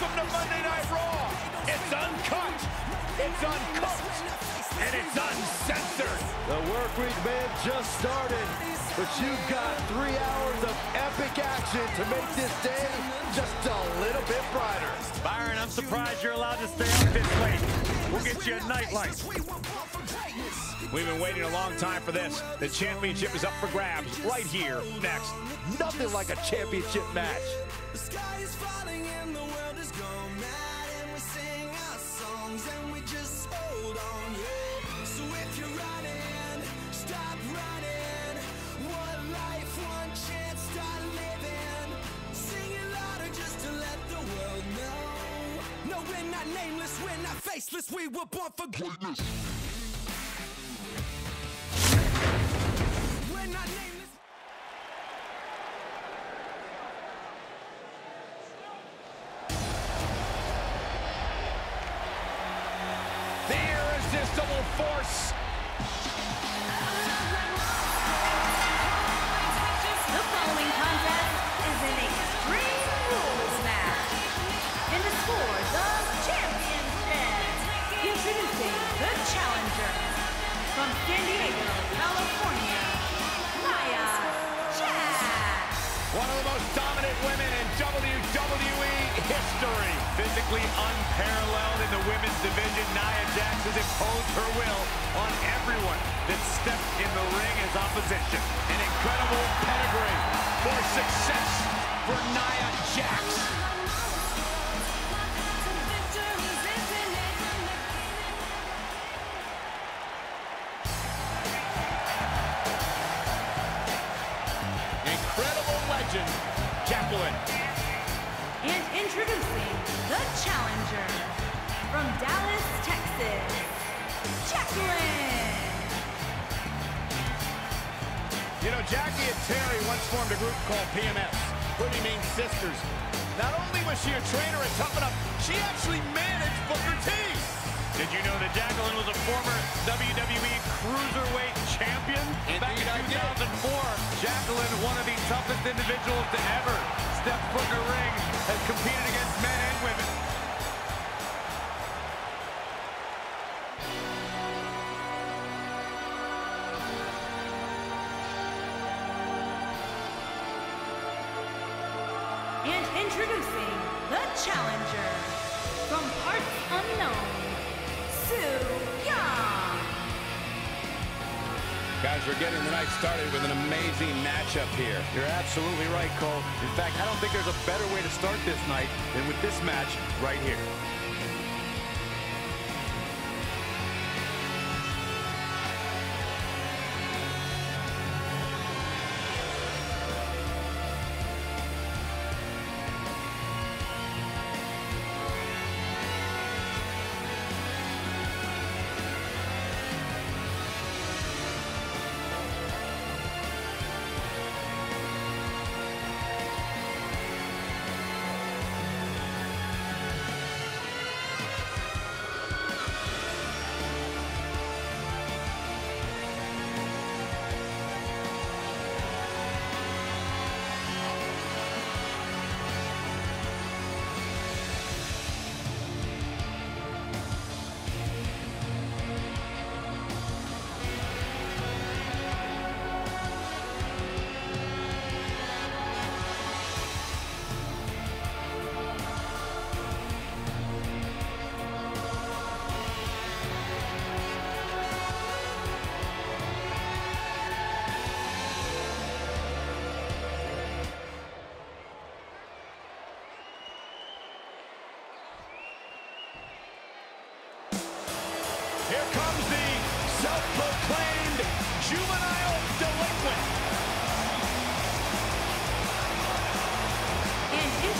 Welcome to Monday Night Raw. It's uncut, it's uncooked, and it's uncensored. The work week may have just started, but you've got three hours of epic action to make this day just a little bit brighter. Byron, I'm surprised you're allowed to stay up this late. We'll get you a nightlight. We've been waiting a long time for this. The championship is up for grabs right here next. Nothing like a championship match. The sky is falling and the world is gone mad and we sing our songs and we just hold on. So if you're running, stop running. One life, one chance, start living. Sing it louder just to let the world know. No, we're not nameless, we're not faceless, we were born for greatness. We're not nameless. History. Physically unparalleled in the women's division, Nia Jax has imposed her will on everyone that stepped in the ring as opposition. An incredible pedigree for success for Nia Jax. Jackie and Terri once formed a group called PMS, Pretty Mean Sisters. Not only was she a trainer at Tough Enough, she actually managed Booker T. Did you know that Jacqueline was a former WWE Cruiserweight champion? Back in 2004, Jacqueline, one of the toughest individuals to ever step foot in a ring, has competed against men and women. Challenger from parts unknown, Sue Young. Guys, we're getting the night started with an amazing matchup here. You're absolutely right, Cole. In fact, I don't think there's a better way to start this night than with this match right here. Here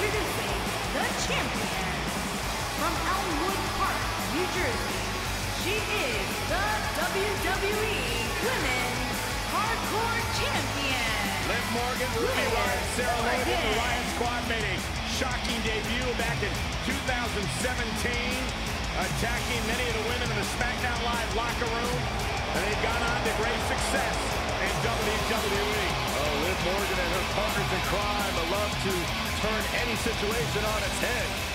introducing the champion from Elmwood Park, New Jersey. She is the WWE Women's Hardcore Champion. Liv Morgan, Ruby Liv Riott, Sarah Logan, the. Riot Squad made a shocking debut back in 2017, attacking many of the women in the SmackDown Live locker room, and they've gone on to great success in WWE. Oh, Liv Morgan and her partners in crime love to turn any situation on its head.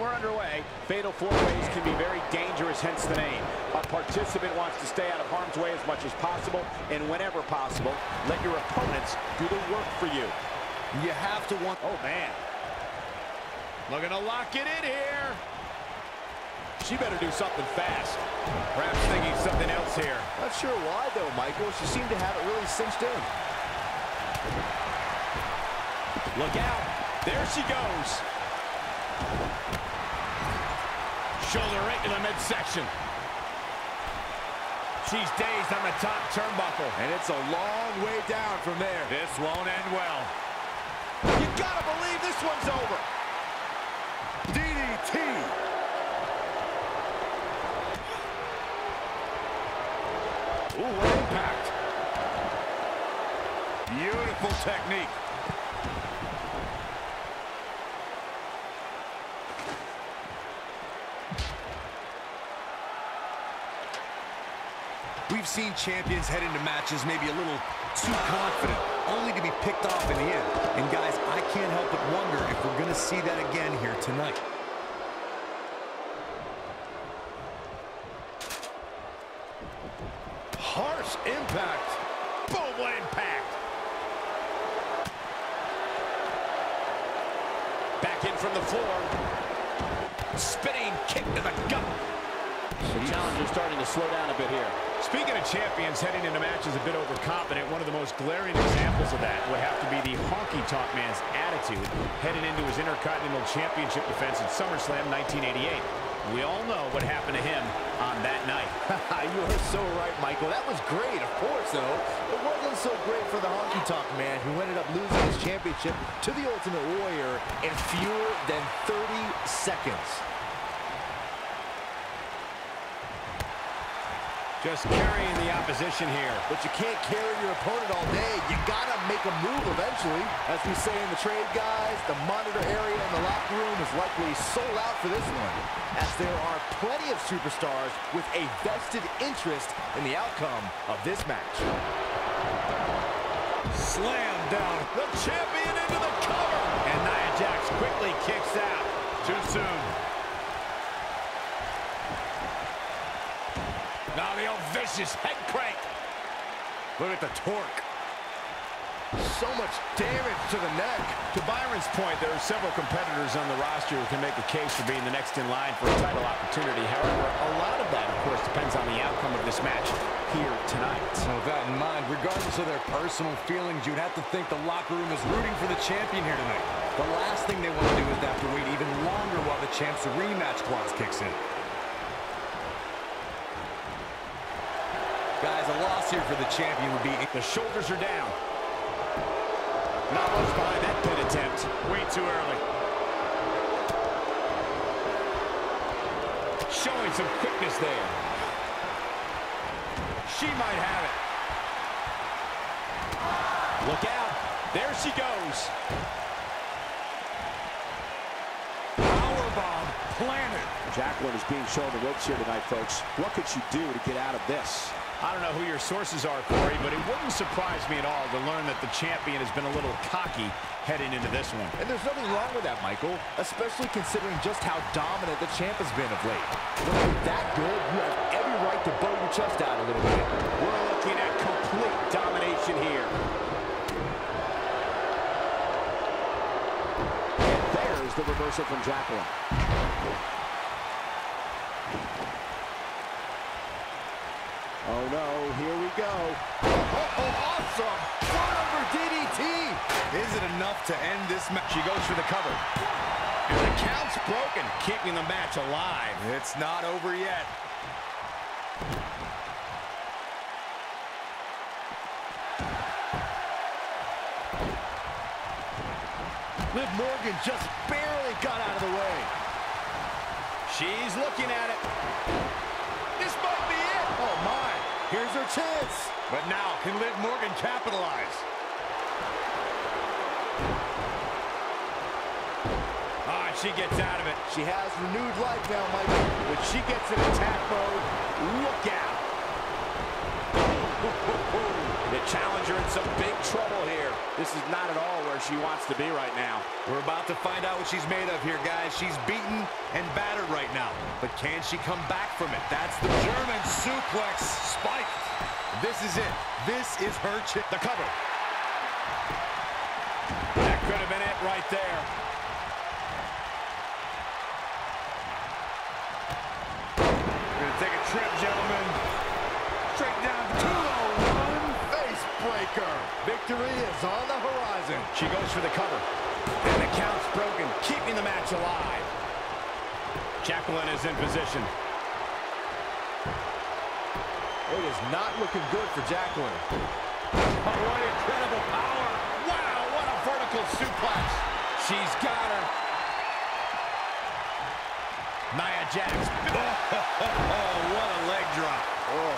we're underway. Fatal four-ways can be very dangerous, hence the name. A participant wants to stay out of harm's way as much as possible, and whenever possible, let your opponents do the work for you. You have to want... Oh, man. Looking to lock it in here. She better do something fast. Perhaps thinking something else here. Not sure why, though, Michael. She seemed to have it really cinched in. Look out. There she goes. Shoulder right to the midsection. She's dazed on the top turnbuckle. And it's a long way down from there. This won't end well. You gotta believe this one's over. DDT. Ooh, what impact. Beautiful technique. We've seen champions head into matches maybe a little too confident, only to be picked off in the end. And guys, I can't help but wonder if we're going to see that again here tonight. Harsh impact. Boom, what impact. Back in from the floor. Spinning kick to the gut. The challenger's starting to slow down a bit here. Speaking of champions heading into matches a bit overconfident, one of the most glaring examples of that would have to be the Honky Tonk Man's attitude heading into his Intercontinental Championship defense at SummerSlam 1988. We all know what happened to him on that night. you are so right, Michael. That was great, of course, though. It wasn't so great for the Honky Tonk Man, who ended up losing his championship to the Ultimate Warrior in fewer than 30 seconds. Just carrying the opposition here. But you can't carry your opponent all day. You gotta make a move eventually. As we say in the trade, guys, the monitor area in the locker room is likely sold out for this one, as there are plenty of superstars with a vested interest in the outcome of this match. Slam down. The champion into the cover. And Nia Jax quickly kicks out. Too soon. Old vicious head crank. Look at the torque. So much damage to the neck. To Byron's point, there are several competitors on the roster who can make a case for being the next in line for a title opportunity. However, a lot of that, of course, depends on the outcome of this match here tonight. So with that in mind, regardless of their personal feelings, you'd have to think the locker room is rooting for the champion here tonight. The last thing they want to do is have to wait even longer while the champ's rematch clause kicks in. Guys, a loss here for the champion would be... The shoulders are down. Not much behind that pin attempt. Way too early. Showing some quickness there. She might have it. Look out. There she goes. Powerbomb planted. Jacqueline is being shown the ropes here tonight, folks. What could she do to get out of this? I don't know who your sources are, Corey, but it wouldn't surprise me at all to learn that the champion has been a little cocky heading into this one. And there's nothing wrong with that, Michael, especially considering just how dominant the champ has been of late. When you're that good, you have every right to bow your chest out a little bit. We're looking at complete domination here. And there's the reversal from Jacqueline. Oh no, here we go. Oh, oh awesome! Front over DDT! Is it enough to end this match? She goes for the cover. And the count's broken, keeping the match alive. It's not over yet. Liv Morgan just barely got out of the way. She's looking at it. This might be it. Oh, my. Here's her chance. But now, can Liv Morgan capitalize? Ah, she gets out of it. She has renewed life now, Michael. When she gets in attack mode, look out. The challenger in some big trouble here. This is not at all where she wants to be right now. We're about to find out what she's made of here, guys. She's beaten and battered right now. But can she come back from it? That's the German suplex spike. This is it. This is her chip. The cover. That could have been it right there. We're going to take a trip, gentlemen. Victory is on the horizon. She goes for the cover. And the count's broken, keeping the match alive. Jacqueline is in position. It is not looking good for Jacqueline. Oh, what incredible power. Wow, what a vertical suplex. She's got her. Nia Jax. Oh, what a leg drop. Oh,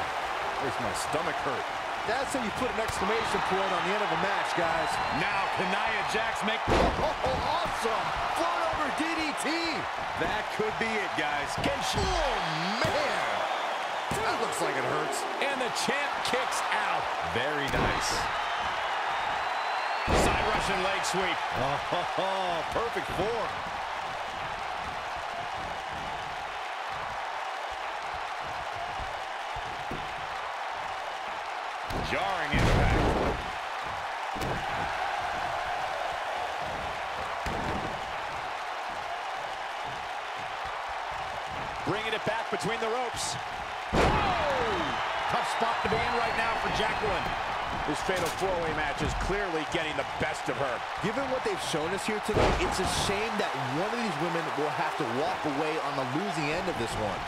makes my stomach hurt. That's how you put an exclamation point on the end of a match, guys. Now, can Nia Jax make... Oh, awesome! Float over DDT! That could be it, guys. Can she... Oh, man! That looks like it hurts. And the champ kicks out. Very nice. Side Russian leg sweep. Oh, perfect form. This four-way match is clearly getting the best of her. Given what they've shown us here today, it's a shame that one of these women will have to walk away on the losing end of this one.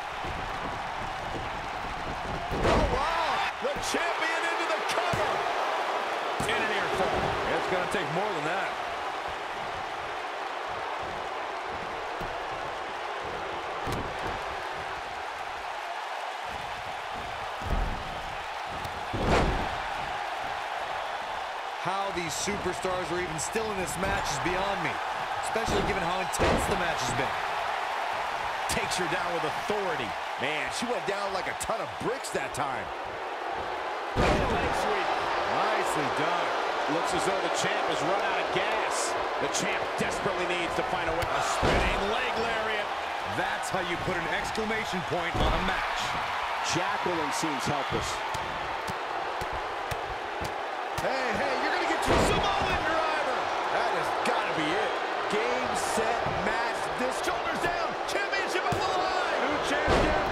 Oh, wow! The champion into the cover! An earful. It's going to take more than that. Superstars are even still in this match is beyond me, especially given how intense the match has been. Takes her down with authority. Man, she went down like a ton of bricks that time. Leg sweep. Nicely done. Looks as though the champ has run out of gas. The champ desperately needs to find a way. A spinning leg lariat. That's how you put an exclamation point on a match. Jacqueline seems helpless. Hey, hey, you're going to get your Samoan driver. That has got to be it. Game, set, match. This Shoulders down. Championship on the line. New champion.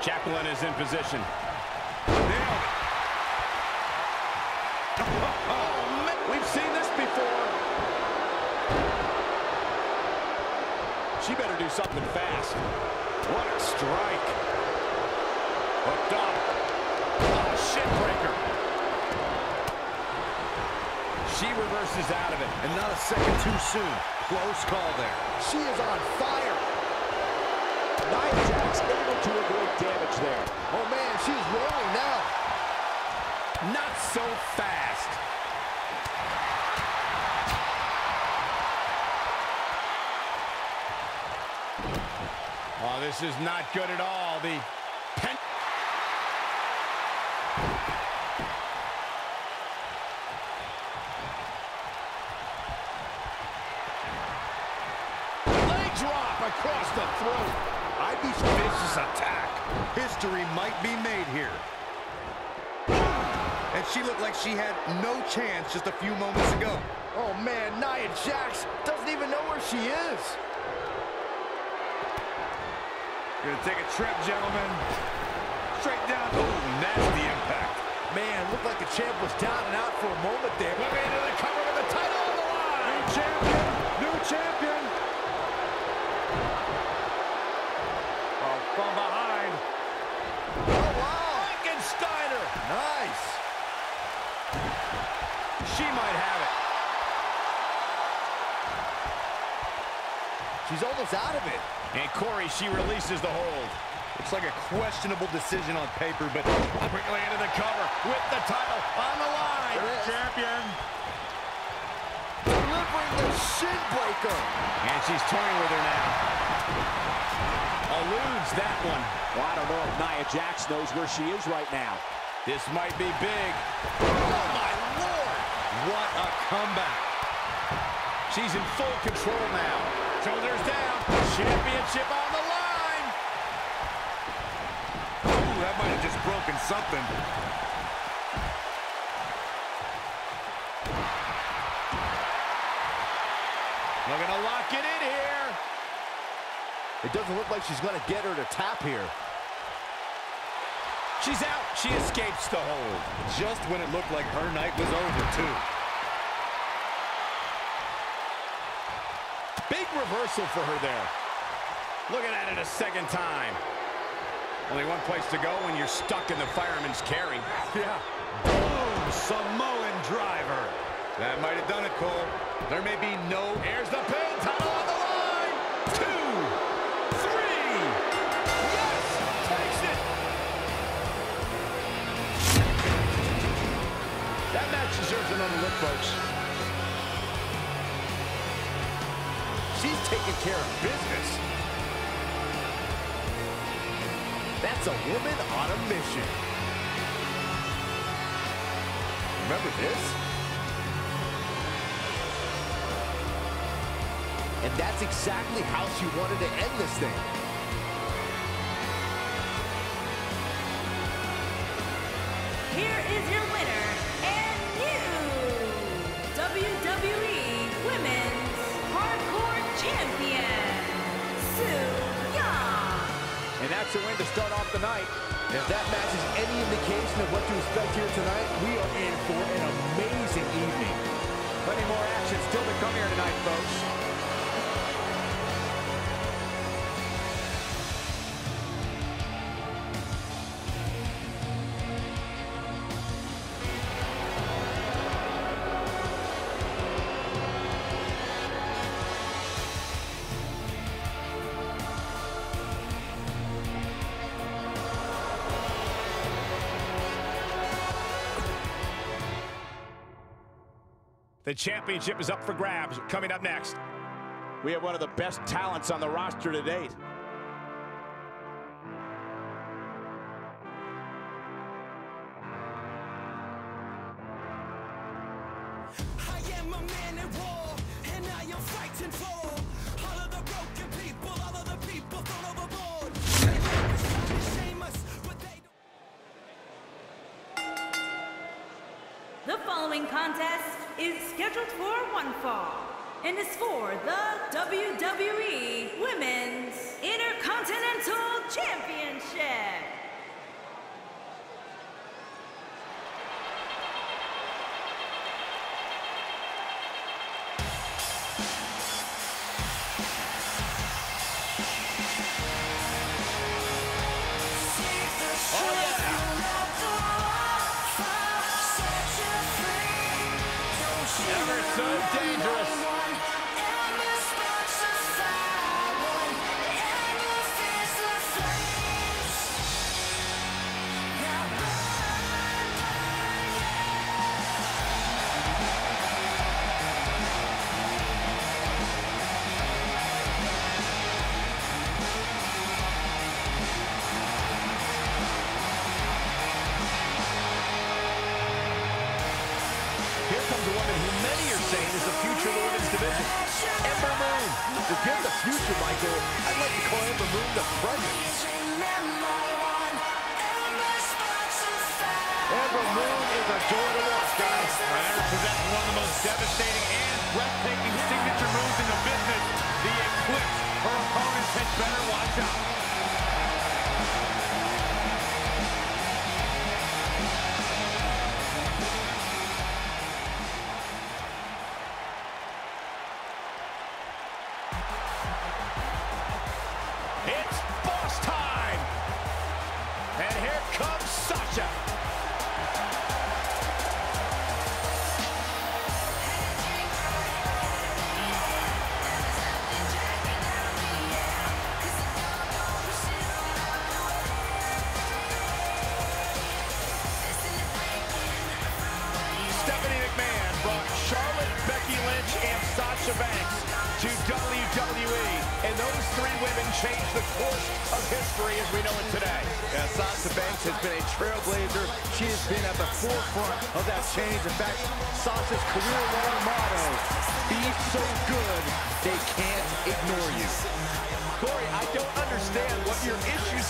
Jacqueline is in position. Nailed it. Man. We've seen this before. She better do something fast. What a strike. Hooked up. Oh, shin breaker. She reverses out of it. And not a second too soon. Close call there. She is on fire. Able to avoid damage there. Oh, man, she's rolling now. Not so fast. Oh, this is not good at all. The pen leg drop across the throat. I'd be Vicious attack. History might be made here. And she looked like she had no chance just a few moments ago. Oh, man, Nia Jax doesn't even know where she is. Gonna take a trip, gentlemen. Straight down. Oh, nasty impact. Man, looked like the champ was down and out for a moment there. Moving into the cover with the title on the line. Champion. New champion. Oh, from behind. Oh, wow. Frankensteiner. Nice. She might have it. Out of it. And Corey, she releases the hold. Looks like a questionable decision on paper, but Quickly into the cover with the title on the line. Champion. Delivering the shin breaker. And she's toying with her now. Eludes that one. Well, I don't know if Nia Jax knows where she is right now. This might be big. Oh, my Lord! What a comeback. She's in full control now. Shoulders down. Championship on the line. Ooh, that might have just broken something. Looking to lock it in here. It doesn't look like she's going to get her to tap here. She's out. She escapes the hold. Just when it looked like her night was over, too. Reversal for her there. Looking at it a second time. Only one place to go when you're stuck in the fireman's carry. Yeah. Boom! Samoan driver. That might have done it, Cole. There may be no... Here's the pin. Title on the line. Two. Three. Yes. Takes it. That match deserves another look, folks. She's taking care of business. That's a woman on a mission. Remember this? And that's exactly how she wanted to end this thing. A win to start off the night. If that match is any indication of what to expect here tonight, we are in for an amazing evening. Plenty more action still to come here tonight, folks. The championship is up for grabs. Coming up next. We have one of the best talents on the roster to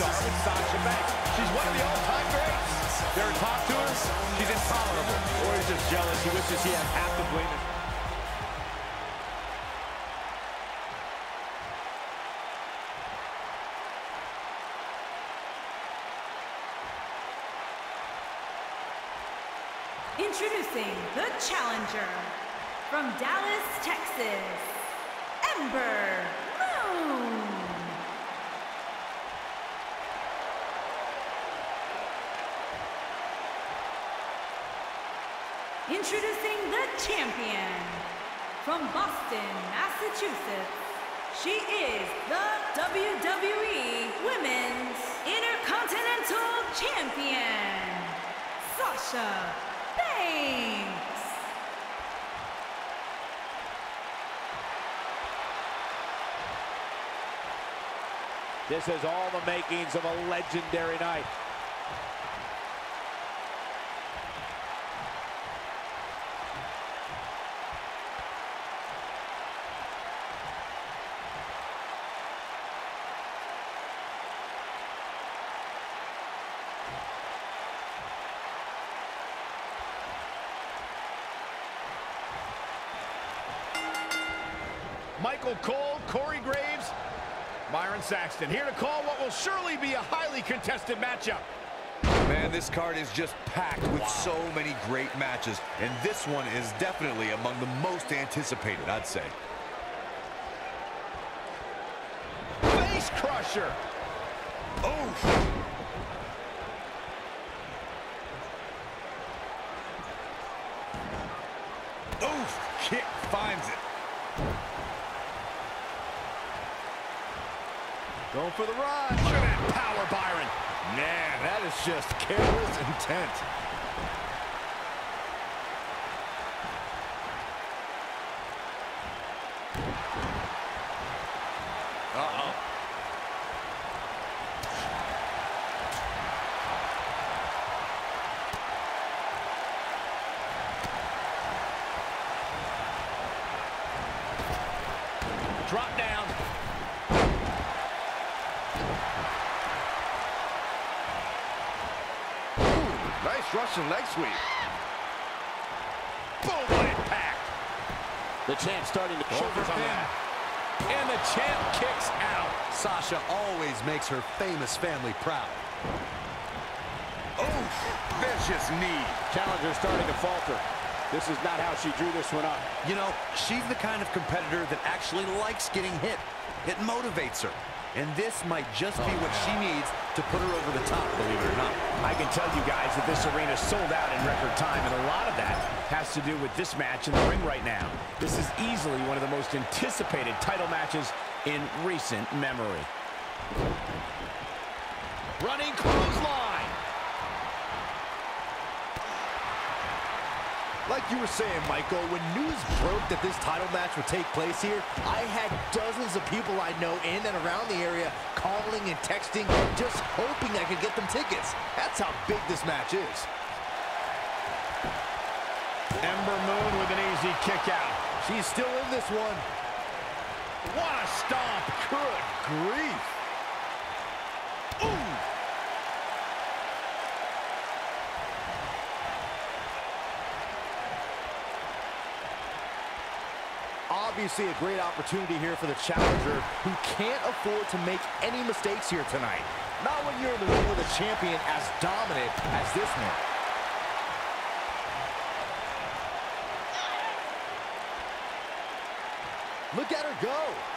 your issues are with Sasha Banks. She's one of the all-time greats. There talk to her, she's intolerable. Or he's just jealous. He wishes he had half the blame. Introducing the challenger from Dallas, Texas, Ember Introducing the champion from Boston, Massachusetts. She is the WWE Women's Intercontinental Champion, Sasha Banks. This has all the makings of a legendary night. Michael Cole, Corey Graves, Byron Saxton here to call what will surely be a highly contested matchup. Man, this card is just packed with so many great matches, and this one is definitely among the most anticipated, I'd say. Face crusher. Oh! Oh! Kick finds it. Going for the run. Look at that power, Byron. Man, that is just careless intent. Uh-oh. Drop down. Russian leg sweep. Boom, what impact. The champ starting to that. And the champ kicks out. Sasha always makes her famous family proud. Oh! Vicious knee. Challenger starting to falter. This is not how she drew this one up. You know, she's the kind of competitor that actually likes getting hit. It motivates her. And this might just be what she needs to put her over the top, believe it or not. I can tell you guys that this arena sold out in record time, and a lot of that has to do with this match in the ring right now. This is easily one of the most anticipated title matches in recent memory. Running clothesline. Like you were saying, Michael, when news broke that this title match would take place here, I had dozens of people I know in and around the area calling and texting, just hoping I could get them tickets. That's how big this match is. Ember Moon with an easy kick out. She's still in this one. What a stomp. Good grief. Ooh. Obviously a great opportunity here for the challenger who can't afford to make any mistakes here tonight. Not when you're in the ring with a champion as dominant as this one. Look at her go.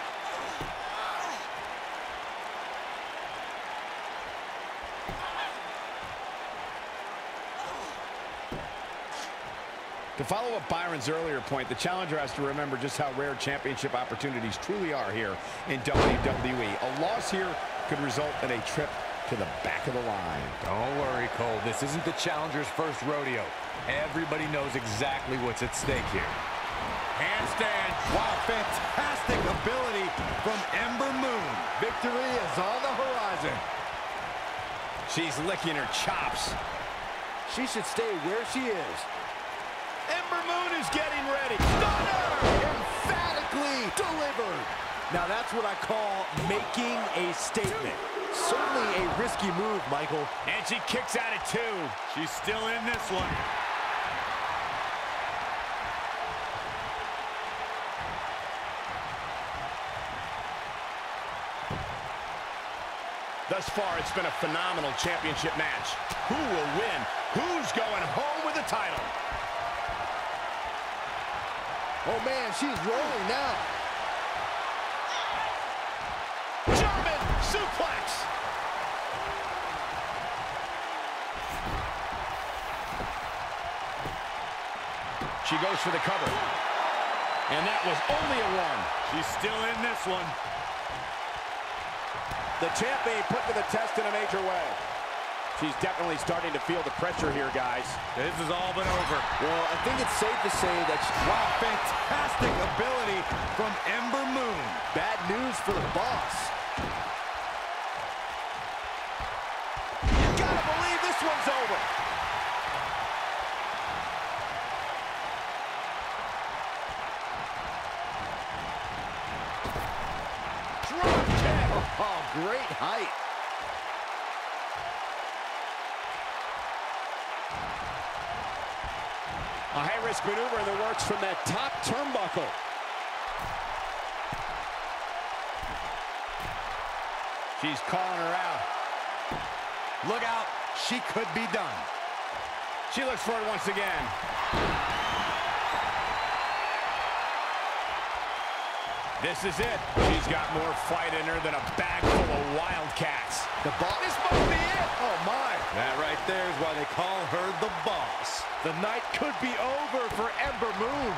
To follow up Byron's earlier point, the challenger has to remember just how rare championship opportunities truly are here in WWE. A loss here could result in a trip to the back of the line. Don't worry, Cole. This isn't the challenger's first rodeo. Everybody knows exactly what's at stake here. Handstand. Wow, fantastic ability from Ember Moon. Victory victory is on the horizon. She's licking her chops. She should stay where she is. Ember Moon is getting ready. Stunner! Emphatically delivered. Now that's what I call making a statement. Certainly a risky move, Michael. And she kicks out at two. She's still in this one. Thus far, it's been a phenomenal championship match. Who will win? Who's going home with the title? Oh, man, she's rolling now. German suplex. She goes for the cover. And that was only a one. She's still in this one. The champ being put to the test in a major way. She's definitely starting to feel the pressure here, guys. This has all been over. Well, I think it's safe to say that she, Wow, fantastic ability from Ember Moon. bad news for the boss. You gotta believe this one's over. Drop kick. Oh, great height. High-risk maneuver in the works from that top turnbuckle. She's calling her out. Look out. She could be done. She looks for it once again. This is it. She's got more fight in her than a bag full of wildcats. The boss. This must be it. Oh, my. That right there is why they call her the boss. The night could be over for Ember Moon.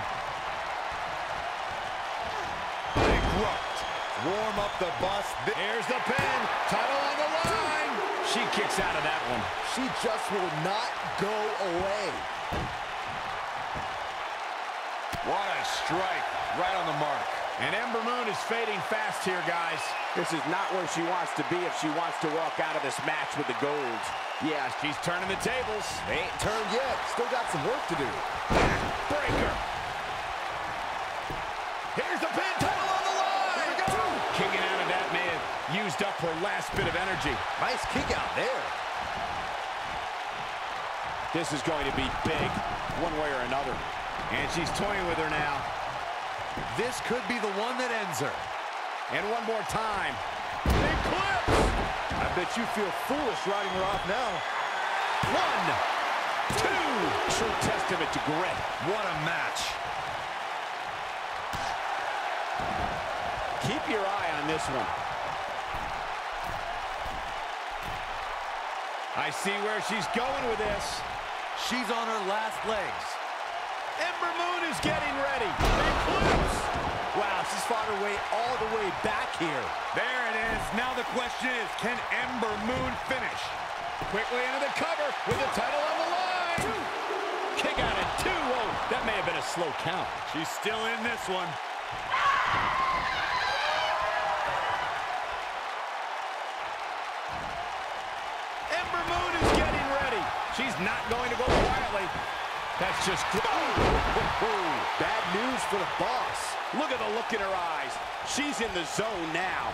Big grunt. Warm up the bus. Here's the pin. Title on the line. She kicks out of that one. She just will not go away. What a strike. Right on the mark. And Ember Moon is fading fast here, guys. This is not where she wants to be if she wants to walk out of this match with the gold. Yeah, she's turning the tables. They ain't turned yet. Still got some work to do. Breaker. Here's the pin. Title on the line. Kicking out of that have used up her last bit of energy. Nice kick out there. This is going to be big, one way or another. And she's toying with her now. This could be the one that ends her. And one more time. Big clips. I bet you feel foolish riding her off now. One, two. True testament to grit. What a match. Keep your eye on this one. I see where she's going with this. She's on her last legs. Ember Moon is getting ready. She's fought her way all the way back here. There it is. Now the question is, can Ember Moon finish? Quickly into the cover with the title on the line. Kick out at two. Whoa, that may have been a slow count. She's still in this one. Ember Moon is getting ready. She's not going to go quietly. That's just... Bad news for the boss. Look at the look in her eyes. She's in the zone now.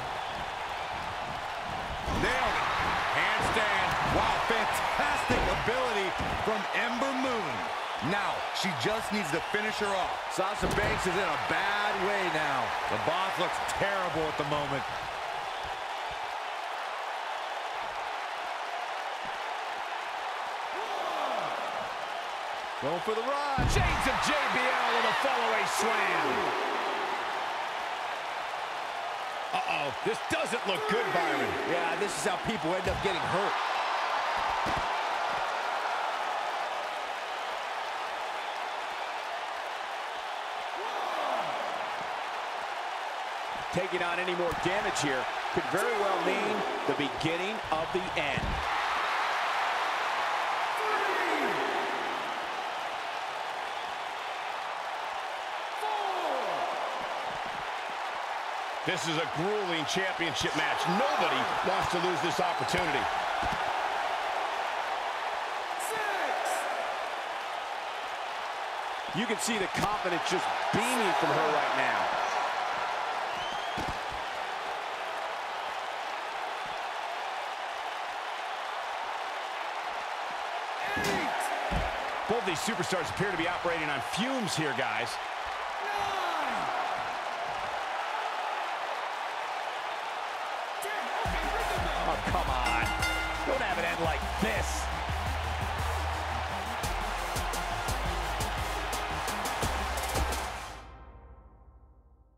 Nailed it. Handstand. Wow, fantastic ability from Ember Moon. Now, she just needs to finish her off. Sasha Banks is in a bad way now. The boss looks terrible at the moment. Going for the run. Shades of JBL with a fallaway slam. Uh-oh, this doesn't look good, Byron. Yeah, this is how people end up getting hurt. Taking on any more damage here could very well mean the beginning of the end. This is a grueling championship match. Nobody wants to lose this opportunity. You can see the confidence just beaming from her right now. Both these superstars appear to be operating on fumes here, guys. Oh, come on. Don't have it end like this.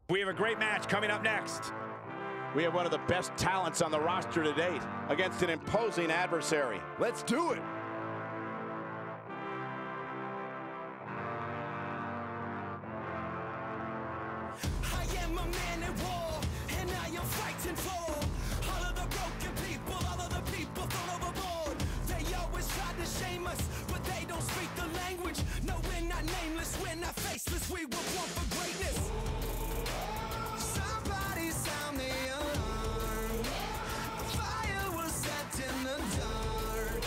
We have a great match coming up next. We have one of the best talents on the roster to date against an imposing adversary. Let's do it. We were born for greatness. Somebody sound the alarm. Fire was set in the dark.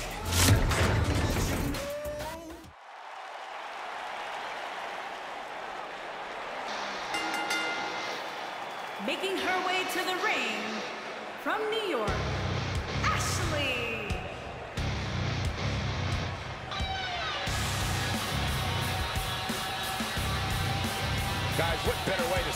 Making her way to the ring from New York,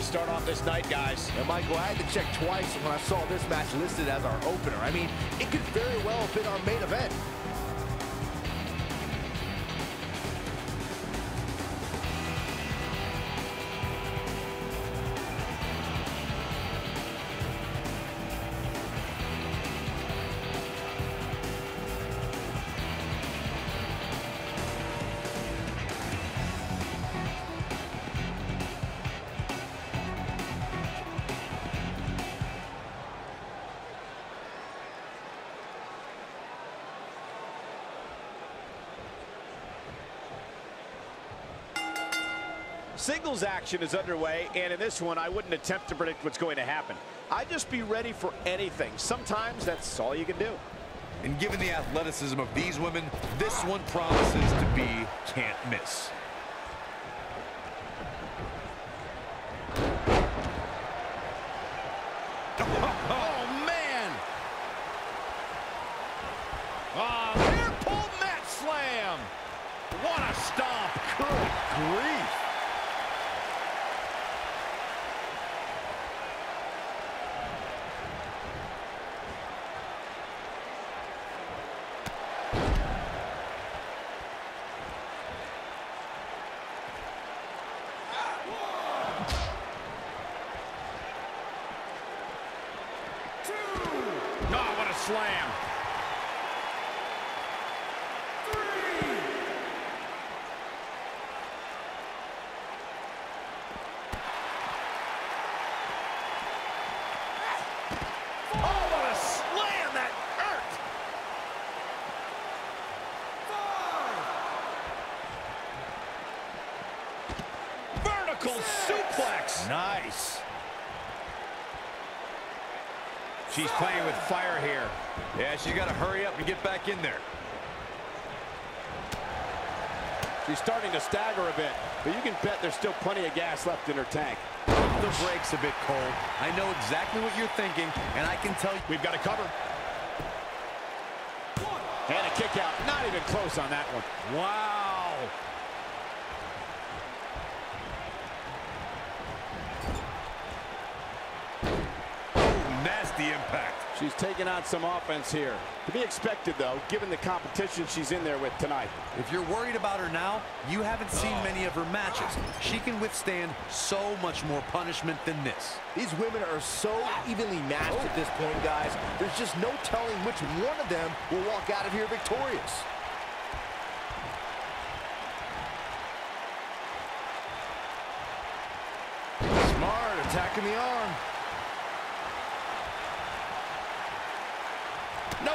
To start off this night, guys. And Michael, I had to check twice when I saw this match listed as our opener. I mean, it could very well have been our main event. Singles action is underway, and in this one, I wouldn't attempt to predict what's going to happen. I'd just be ready for anything. Sometimes that's all you can do. And given the athleticism of these women, this one promises to be can't miss. Oh, man! Ah, near pull mat slam! What a stomp! Good grief! Oh, what a slam! Oh, what a slam! That hurt! Vertical suplex! Nice! She's playing with fire here. She's got to hurry up and get back in there. She's starting to stagger a bit, but you can bet there's still plenty of gas left in her tank. Pump the brakes a bit, Cole. I know exactly what you're thinking, and I can tell you. We've got it covered. And a kick out. Not even close on that one. Wow! the impact. She's taking on some offense here. To be expected, though, given the competition she's in there with tonight. If you're worried about her now, you haven't seen oh. many of her matches. She can withstand so much more punishment than this. These women are so evenly matched at this point, guys. There's just no telling which one of them will walk out of here victorious. Smart, attacking the arm.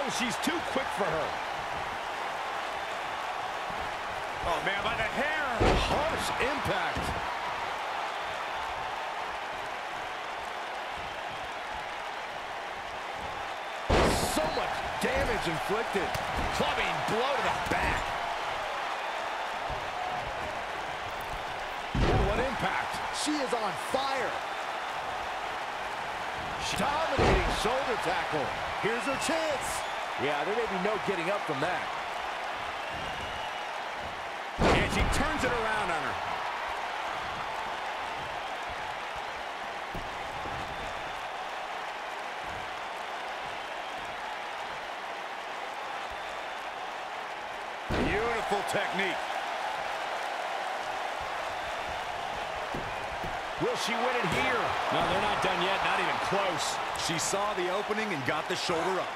No, she's too quick for her. Oh, man, by the hair. Harsh impact. So much damage inflicted. Clubbing blow to the back. What impact. She is on fire. Dominating shoulder tackle. Here's her chance. Yeah, there may be no getting up from that. And she turns it around on her. Beautiful technique. Will she win it here? No, they're not done yet. Not even close. She saw the opening and got the shoulder up.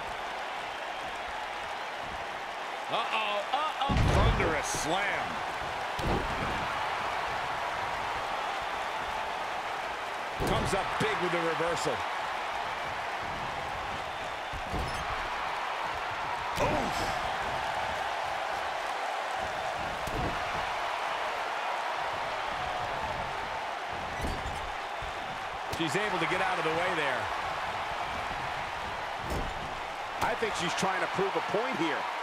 Uh-oh, uh-oh. Thunderous slam. Comes up big with the reversal. Oof. She's able to get out of the way there. I think she's trying to prove a point here.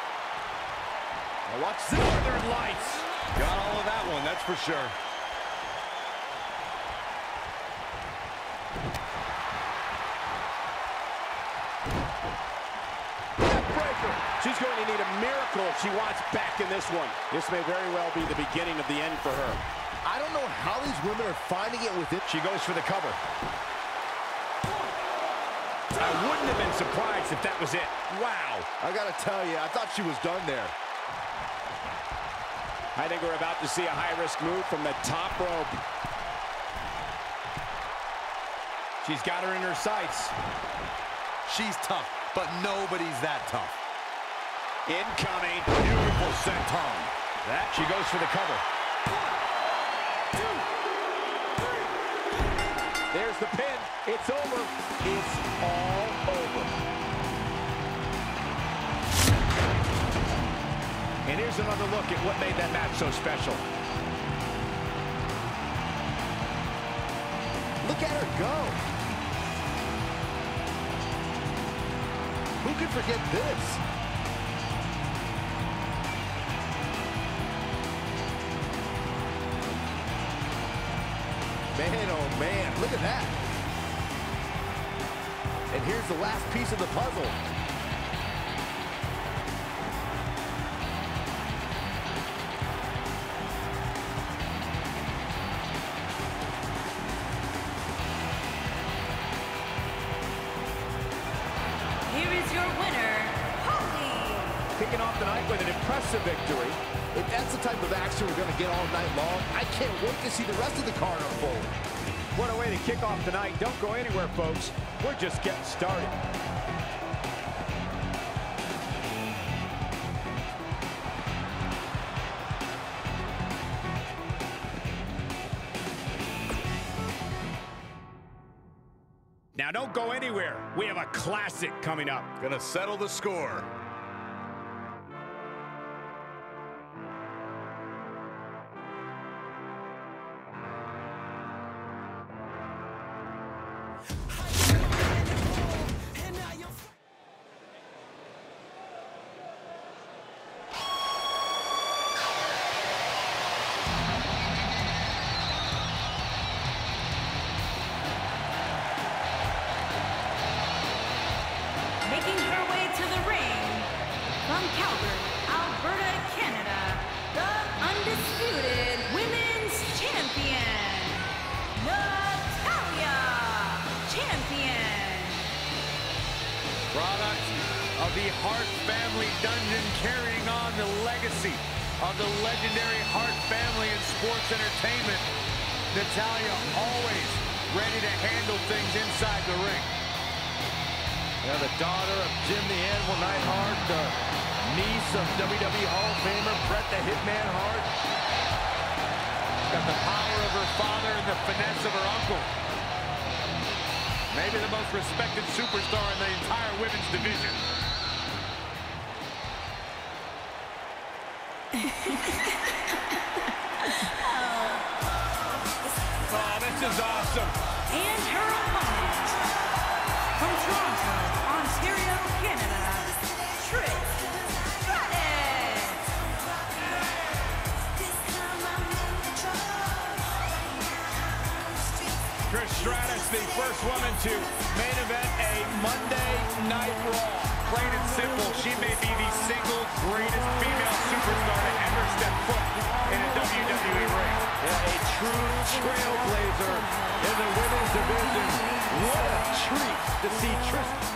Now watch the Northern Lights. Got all of that one, that's for sure. She's going to need a miracle if she wants back in this one. This may very well be the beginning of the end for her. I don't know how these women are finding it within. She goes for the cover. I wouldn't have been surprised if that was it. Wow. I gotta tell you, I thought she was done there. I think we're about to see a high-risk move from the top rope. She's got her in her sights. She's tough, but nobody's that tough. Incoming. Beautiful senton. That she goes for the cover. There's the pin. It's over. It's all And here's another look at what made that match so special. Look at her go. Who can forget this? Man, oh man, look at that. And here's the last piece of the puzzle. Get all night long, I can't wait to see the rest of the card unfold. What a way to kick off tonight. Don't go anywhere, folks. We're just getting started. Now don't go anywhere. We have a classic coming up. Gonna settle the score. Product of the Hart family dungeon carrying on the legacy of the legendary Hart family in sports entertainment. Natalya always ready to handle things inside the ring. Yeah, the daughter of Jim the Animal Neidhart, the niece of WWE Hall of Famer Bret the Hitman Hart. Got the power of her father and the finesse of her uncle. Maybe the most respected superstar in the entire women's division. Stratus, the first woman to main event a Monday Night Raw. Plain and simple, she may be the single greatest female superstar to ever step foot in a WWE ring. Yeah, a true trailblazer in the women's division. What a treat to see Trish.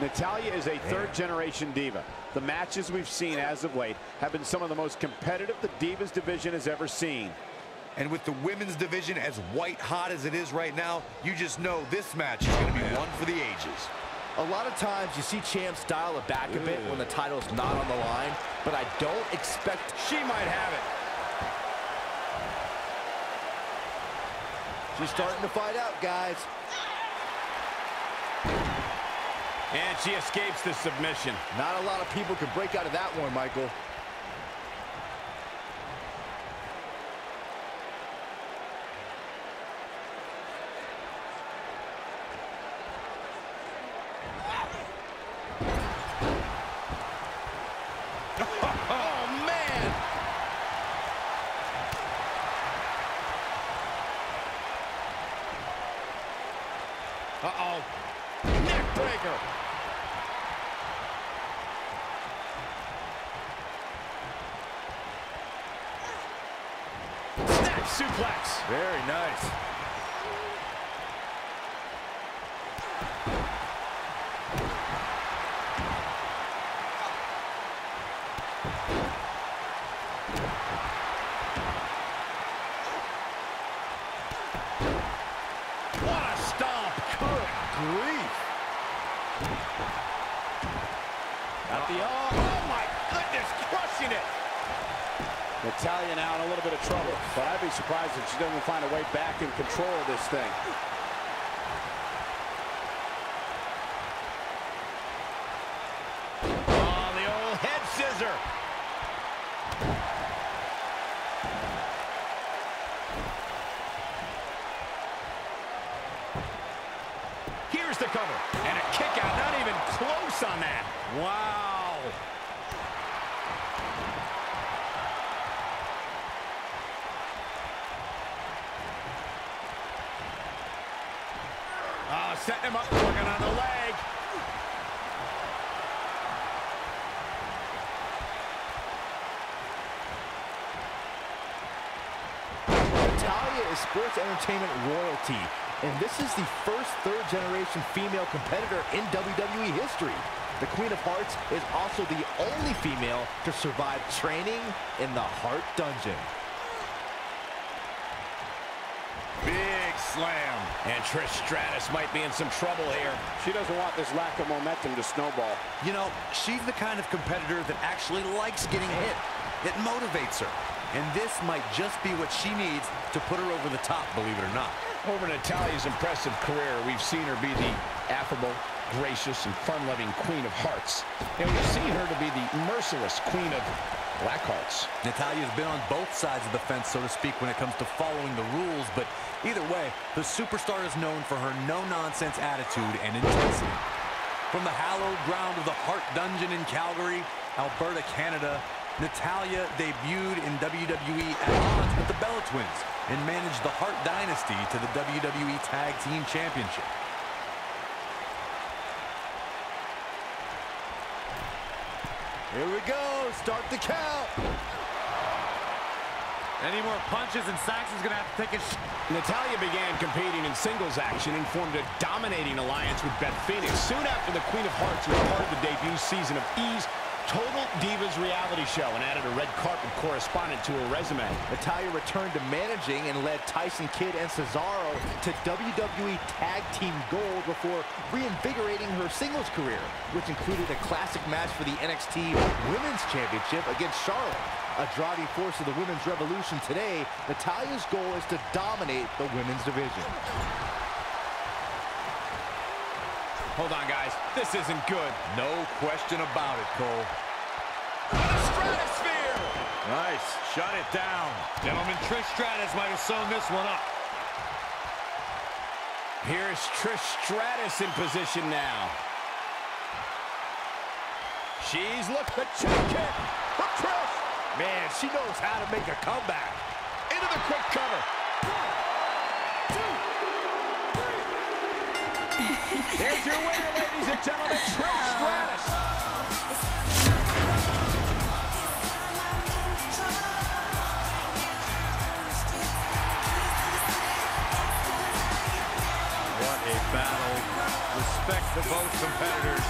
Natalya is a third-generation diva. The matches we've seen as of late have been some of the most competitive the Divas division has ever seen. And with the women's division as white hot as it is right now, you just know this match is going to be one for the ages. A lot of times you see champs dial it back a bit when the title's not on the line, but I don't expect She might have it. she's starting to fight out, guys. And she escapes the submission. Not a lot of people can break out of that one, Michael. Oh, man! Uh-oh. Neck breaker. Suplex. Very nice. What a stomp. Good grief. At the oh, oh my goodness, crushing it. Natalya now in a little bit of trouble, but I'd be surprised if she doesn't find a way back in control of this thing. Oh, the old head scissor. Here's the cover. And a kick out, not even close on that. Wow. Oh, setting him up, working on the leg. Natalya is sports entertainment royalty, and this is the first third-generation female competitor in WWE history. The Queen of Hearts is also the only female to survive training in the Hart Dungeon. Big slam. And Trish Stratus might be in some trouble here. She doesn't want this lack of momentum to snowball. You know, she's the kind of competitor that actually likes getting hit. It motivates her. And this might just be what she needs to put her over the top, believe it or not. Over Natalya's impressive career, we've seen her be the affable, gracious, and fun-loving Queen of Hearts. And we've seen her to be the merciless Queen of Black Hearts. Natalya's been on both sides of the fence, so to speak, when it comes to following the rules, but either way, the superstar is known for her no-nonsense attitude and intensity. From the hallowed ground of the Hart Dungeon in Calgary, Alberta, Canada, Natalya debuted in WWE at odds with the Bella Twins and managed the Hart Dynasty to the WWE Tag Team Championship. Here we go. Start the count. Any more punches and Saxon's going to have to take a... Natalya began competing in singles action and formed a dominating alliance with Beth Phoenix. Soon after the Queen of Hearts was part of the debut season of E's Total Divas reality show and added a red carpet correspondent to her resume. Natalya returned to managing and led Tyson Kidd and Cesaro to WWE Tag Team Gold before reinvigorating her singles career, which included a classic match for the NXT Women's Championship against Charlotte. A driving force of the women's revolution today, Natalya's goal is to dominate the women's division. Hold on, guys. This isn't good. No question about it, Cole. The Stratusphere! Nice. Shut it down. Gentlemen, Trish Stratus might have sewn this one up. Here's Trish Stratus in position now. She's looked the Chick Kick for Trish. Man, she knows how to make a comeback. Into the quick cover. Here's your winner, ladies and gentlemen, Trish Stratus. What a battle. Respect for both competitors.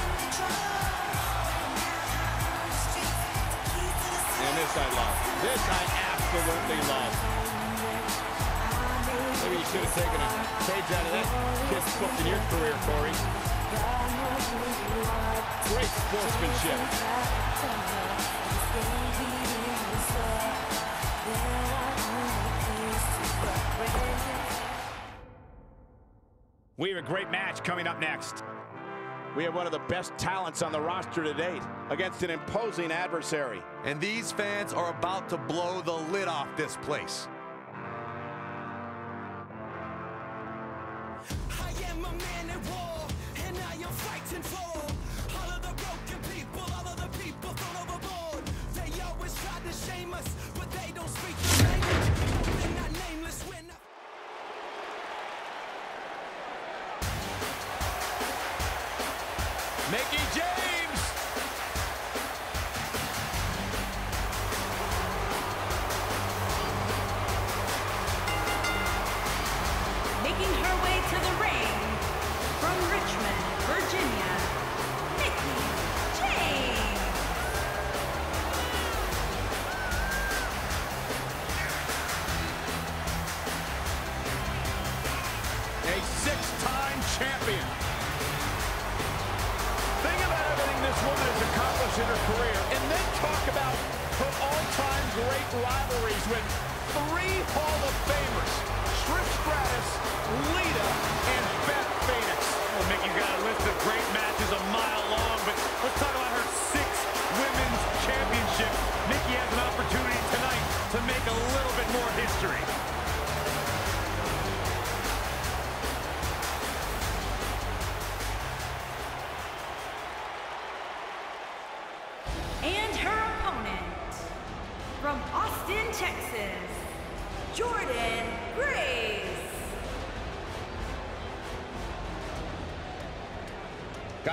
And this I love. This I absolutely love. Maybe you should have taken a page out of that kid's book in your career, Corey. Great sportsmanship. We have a great match coming up next. We have one of the best talents on the roster to date against an imposing adversary. And these fans are about to blow the lid off this place. I am a man at war, and I am fighting for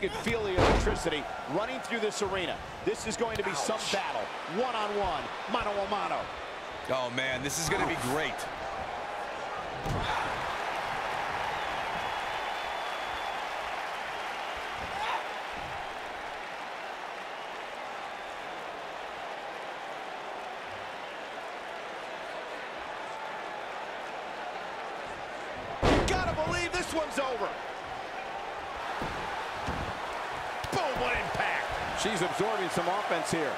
You can feel the electricity running through this arena. This is going to be some battle. One-on-one, mano-a-mano. Oh, man, this is going to be great. You gotta believe this one's over. Boom, what impact. She's absorbing some offense here.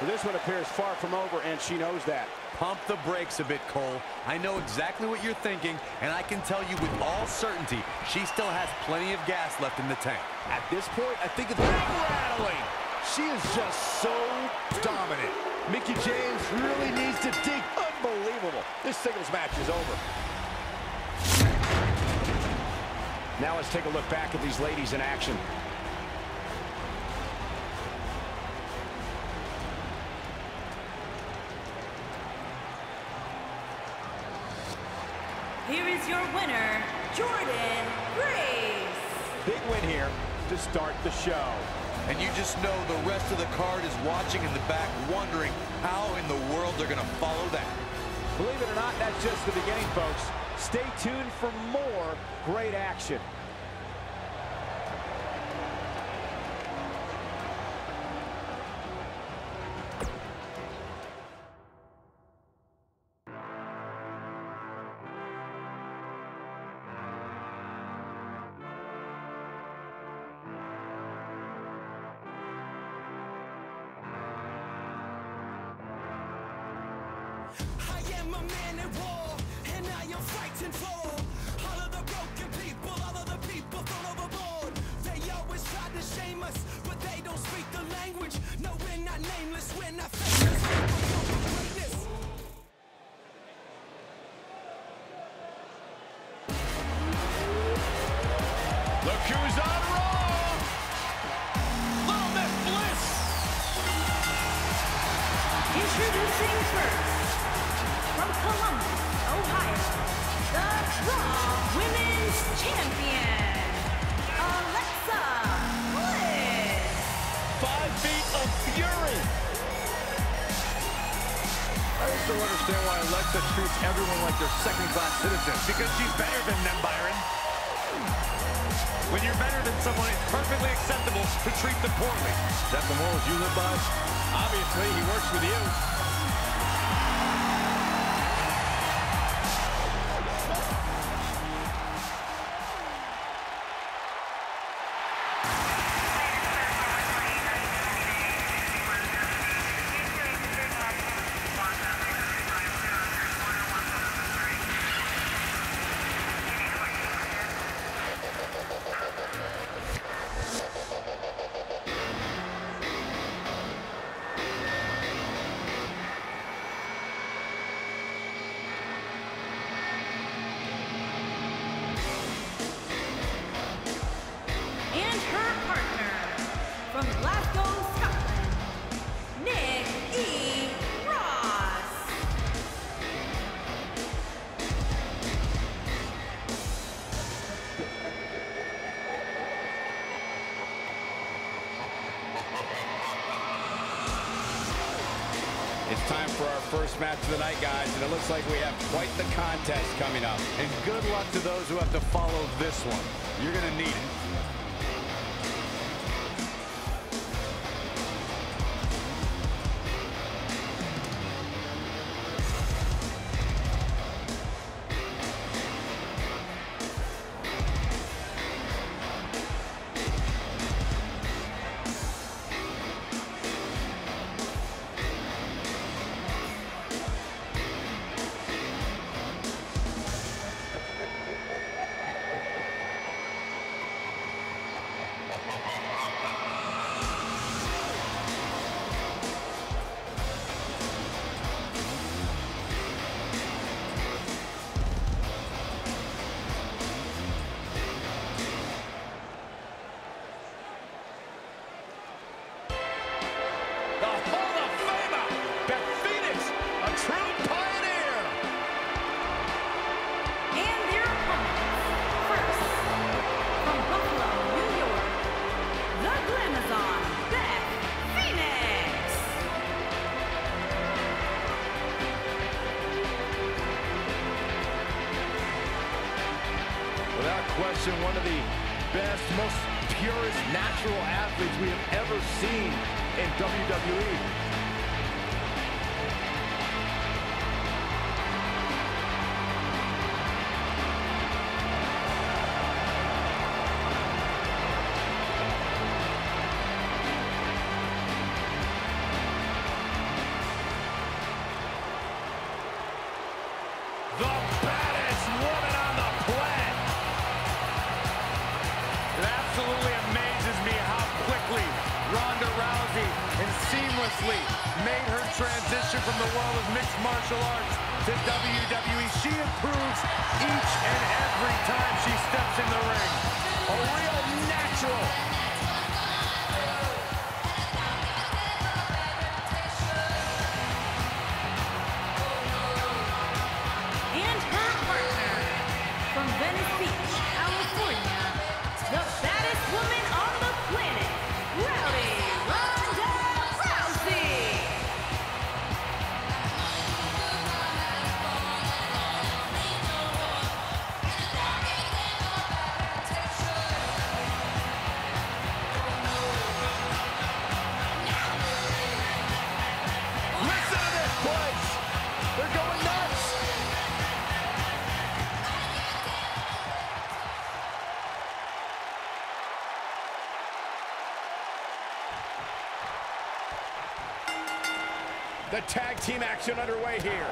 But this one appears far from over, and she knows that. Pump the brakes a bit, Cole. I know exactly what you're thinking, and I can tell you with all certainty, she still has plenty of gas left in the tank. At this point, I think it's rattling. She is just so dominant. Mickie James really needs to dig. Unbelievable. This singles match is over. Now let's take a look back at these ladies in action. Here is your winner, Jordynne Grace. Big win here to start the show. And you just know the rest of the card is watching in the back, wondering how in the world they're going to follow that. Believe it or not, that's just the beginning, folks. Stay tuned for more great action. With you. First match of the night, guys, and it looks like we have quite the contest coming up. And good luck to those who have to follow this one. You're going to need it. Most purest natural athletes we have ever seen in. WWE. The tag team action underway here.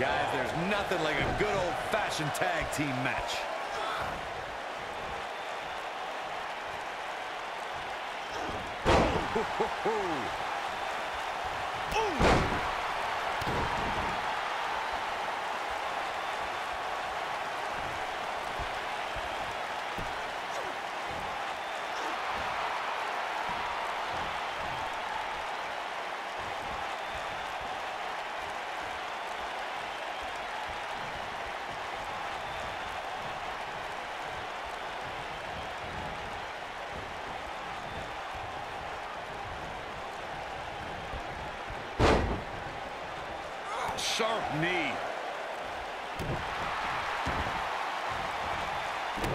Guys, there's nothing like a good old-fashioned tag team match. Sharp knee.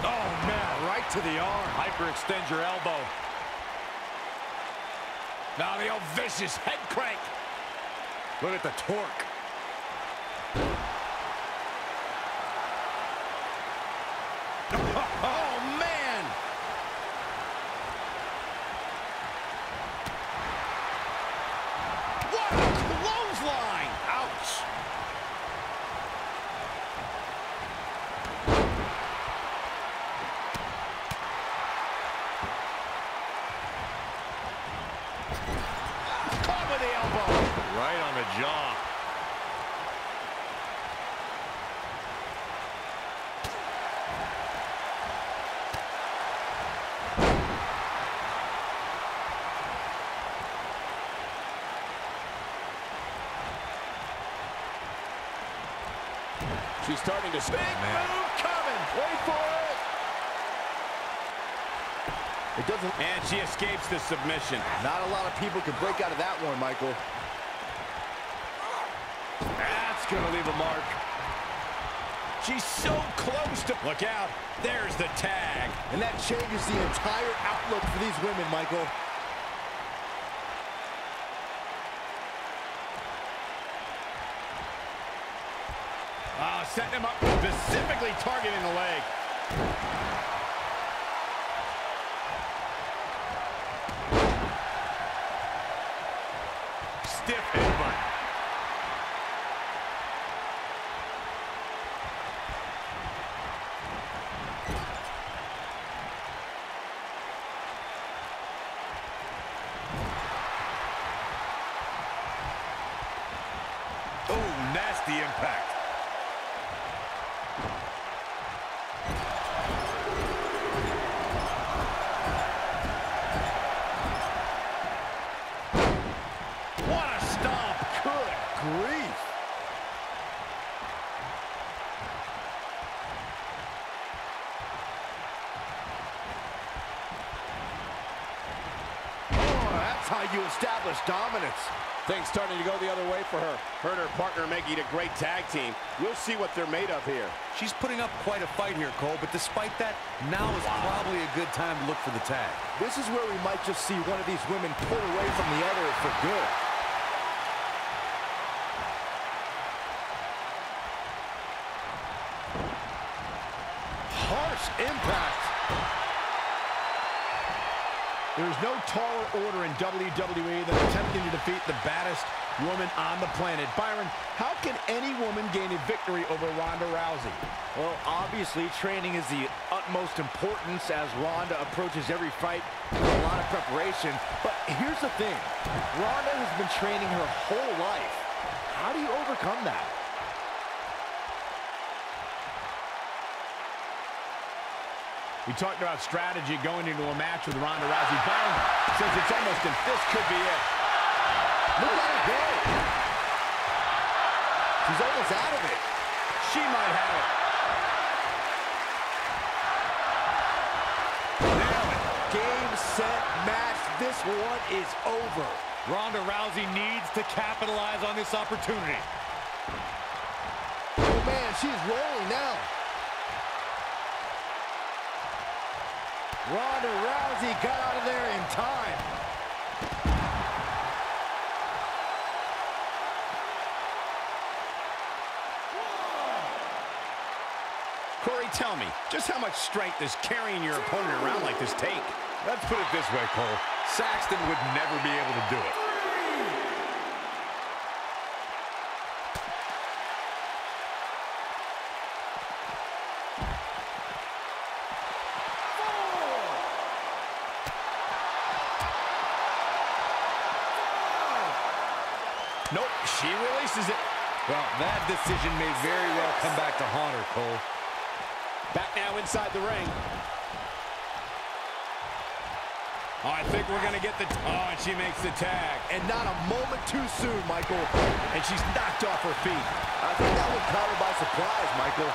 Oh, man, right to the arm. Hyperextend your elbow. Now the old vicious head crank. Look at the torque. Oh, man. What a clothesline. Ouch. Caught with the elbow. Right on the jaw. She's starting to spin. Move coming. Wait for it. It doesn't. And she escapes the submission. Not a lot of people can break out of that one, Michael. That's going to leave a mark. She's so close to... Look out. There's the tag. And that changes the entire outlook for these women, Michael. Uh, setting him up, specifically targeting the leg. Stiff headbutt. Oh, nasty impact. What a stomp. Good grief. Oh, that's how you establish dominance. Things starting to go the other way for her. Her and her partner making a great tag team. We'll see what they're made of here. She's putting up quite a fight here, Cole, but despite that, now is probably a good time to look for the tag. This is where we might just see one of these women pull away from the other for good. Harsh impact. There's no taller order in WWE than attempting to defeat the baddest woman on the planet. Byron, how can any woman gain a victory over Ronda Rousey? Well, obviously, training is the utmost importance as Ronda approaches every fight with a lot of preparation. But here's the thing. Ronda has been training her whole life. How do you overcome that? We talked about strategy going into a match with Ronda Rousey. Byron says it's almost if this could be it. Look at her go. She's almost out of it. She might have it. Now, game, set, match. This one is over. Ronda Rousey needs to capitalize on this opportunity. Oh, man, she's rolling now. Ronda Rousey got out of there in time. Corey, tell me, just how much strength does carrying your opponent around like this take? Let's put it this way, Cole. Saxton would never be able to do it. That decision may very well come back to haunt her, Cole. Back now inside the ring. Oh, I think we're going to get the... Oh, and she makes the tag. And not a moment too soon, Michael. And she's knocked off her feet. I think that one caught her by surprise, Michael.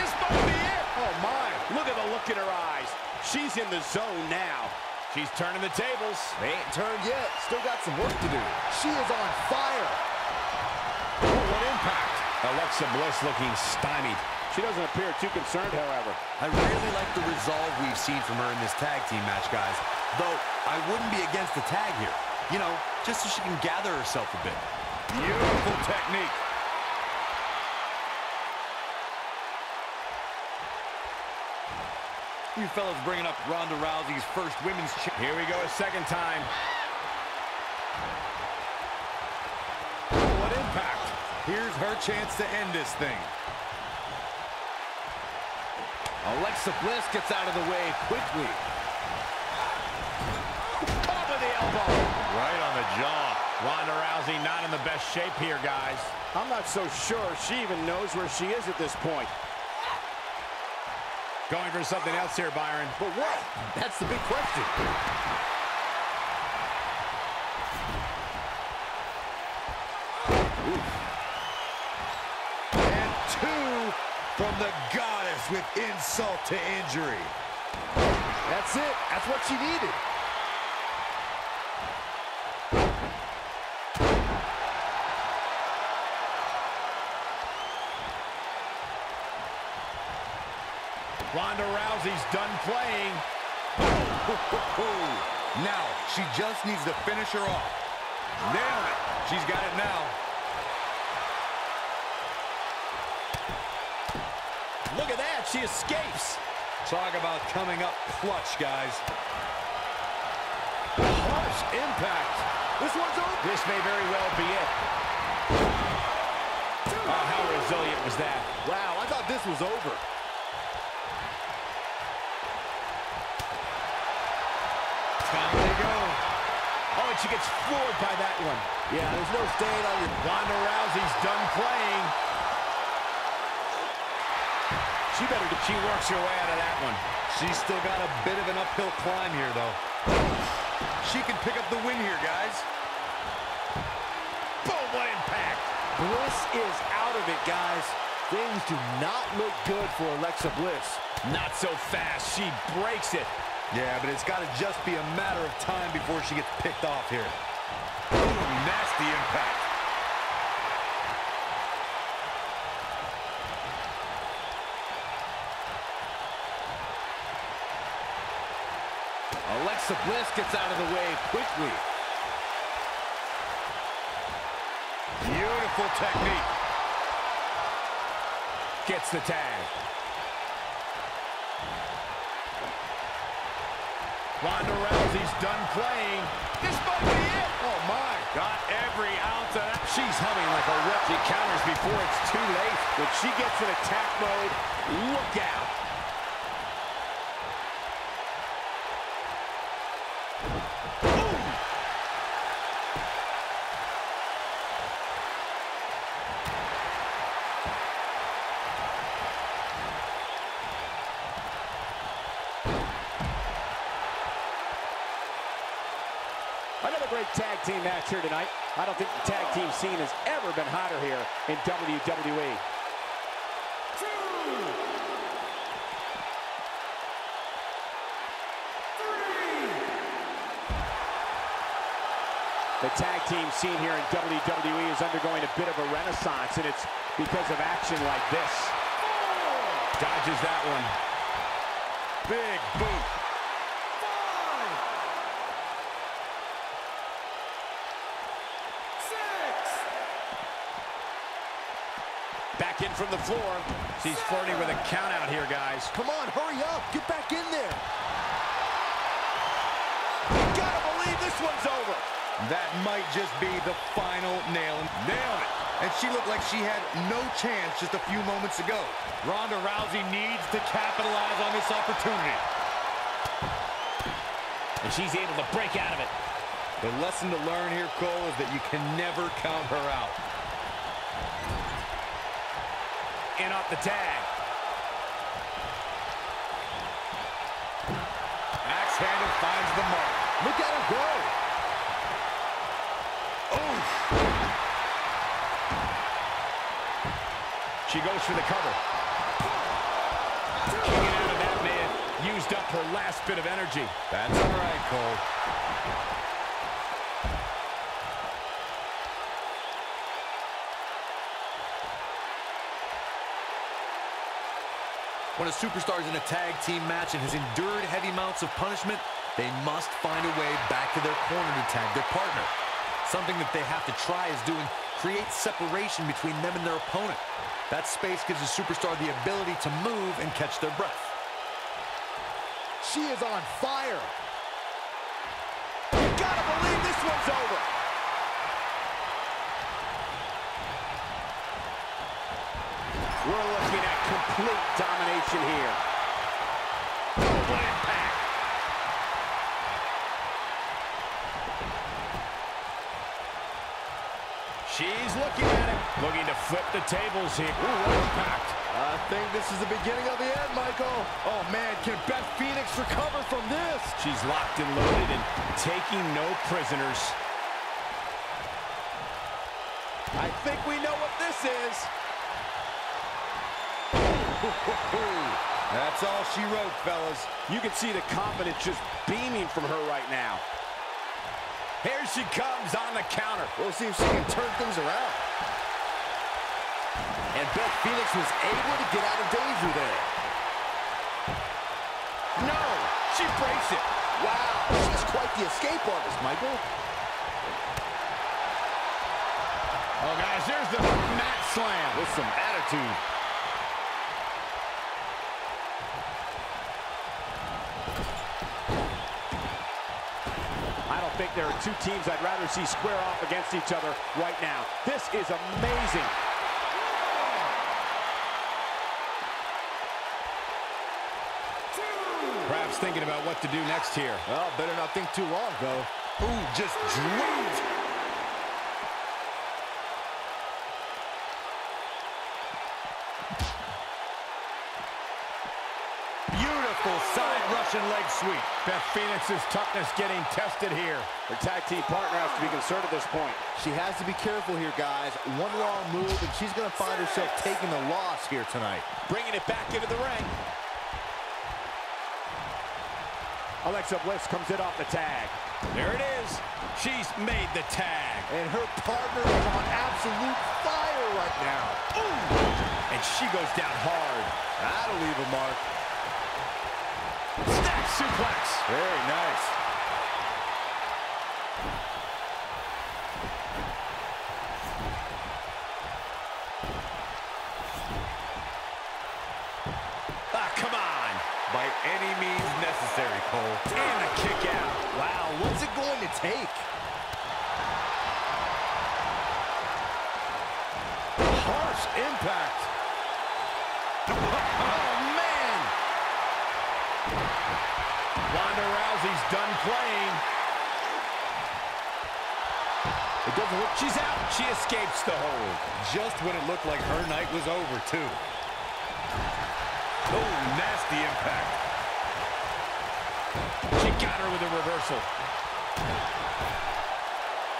This might be it. Oh, my. Look at the look in her eyes. She's in the zone now. She's turning the tables. They ain't turned yet. Still got some work to do. She is on fire. Alexa Bliss looking stymied. She doesn't appear too concerned, however. I really like the resolve we've seen from her in this tag team match, guys. Though, I wouldn't be against the tag here. You know, just so she can gather herself a bit. Beautiful technique. You fellas bringing up Ronda Rousey's first women's Here we go a second time. What impact. Here's her chance to end this thing. Alexa Bliss gets out of the way quickly. Top of the elbow. Right on the jaw. Ronda Rousey not in the best shape here, guys. I'm not so sure she even knows where she is at this point. Going for something else here, Byron. But what? That's the big question. From the goddess with insult to injury. That's it. That's what she needed. Ronda Rousey's done playing. Now, she just needs to finish her off. Nail it. She's got it now. She escapes. Talk about coming up clutch, guys. Harsh impact. This one's over. This may very well be it. Oh, how resilient was that? Wow, I thought this was over. Time to go. Oh, and she gets floored by that one. Yeah, there's no staying on your... Ronda Rousey's done playing. She better, she works her way out of that one. She's still got a bit of an uphill climb here, though. She can pick up the win here, guys. Boom, what impact. Bliss is out of it, guys. Things do not look good for Alexa Bliss. Not so fast. She breaks it. Yeah, but it's got to just be a matter of time before she gets picked off here. Ooh, nasty impact. Alexa Bliss gets out of the way quickly. Beautiful technique. Gets the tag. Ronda Rousey's done playing. This might be it. Oh, my. Got every ounce of that. She's humming like a. She counters before it's too late. When she gets in attack mode, look out. I don't think the tag team scene has ever been hotter here in WWE. The tag team scene here in WWE is undergoing a bit of a renaissance, and it's because of action like this. Dodges that one. Big boot. Back in from the floor. She's flirting with a count out here, guys. Come on, hurry up. Get back in there. You gotta believe this one's over. That might just be the final nail. Nailed it. And she looked like she had no chance just a few moments ago. Ronda Rousey needs to capitalize on this opportunity. And she's able to break out of it. The lesson to learn here, Cole, is that you can never count her out. In off the tag. Axe handle finds the mark. Look at her go. She goes for the cover. Kicking out of that man. Used up her last bit of energy. That's all right, Cole. When a superstar is in a tag team match and has endured heavy amounts of punishment, they must find a way back to their corner to tag their partner. Something that they have to try is doing create separation between them and their opponent. That space gives a superstar the ability to move and catch their breath. She is on fire. You gotta believe this one's over. We're looking at complete domination here. What impact. She's looking at it. Looking to flip the tables here. Ooh, what impact. I think this is the beginning of the end, Michael. Oh, man, can Beth Phoenix recover from this? She's locked and loaded and taking no prisoners. I think we know what this is. That's all she wrote, fellas. You can see the confidence just beaming from her right now. Here she comes on the counter. We'll see if she can turn things around. And Beth Phoenix was able to get out of danger there. No, she breaks it. Wow, she's quite the escape artist, Michael. Oh, guys, there's the mat slam. With some attitude. Think there are two teams I'd rather see square off against each other right now. This is amazing. Perhaps thinking about what to do next here. Well, better not think too long, though. Ooh, just dropped. Beautiful side Russian leg sweep. Beth Phoenix's toughness getting tested here. Her tag team partner has to be concerned at this point. She has to be careful here, guys. One wrong move, and she's going to find herself taking the loss here tonight. Bringing it back into the ring. Alexa Bliss comes in off the tag. There it is. She's made the tag. And her partner is on absolute fire right now. Ooh! And she goes down hard. That'll leave a mark. Suplex. Very nice. Ah, come on. By any means necessary, Cole. And a kick out. Wow, what's it going to take? It. She's out. She escapes the hold. Just when it looked like her night was over, too. Oh, nasty impact. She got her with a reversal.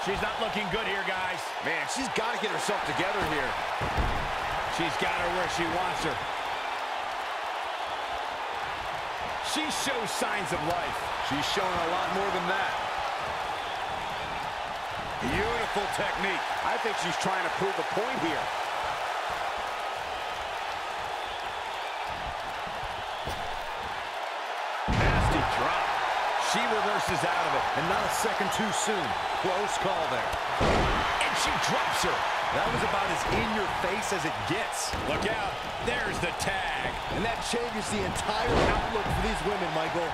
She's not looking good here, guys. Man, she's got to get herself together here. She's got her where she wants her. She shows signs of life. She's showing a lot more than that. Beautiful technique. I think she's trying to prove a point here. Nasty drop. She reverses out of it. And not a second too soon. Close call there. And she drops her. That was about as in your face as it gets. Look out. There's the tag. And that changes the entire outlook for these women, Michael.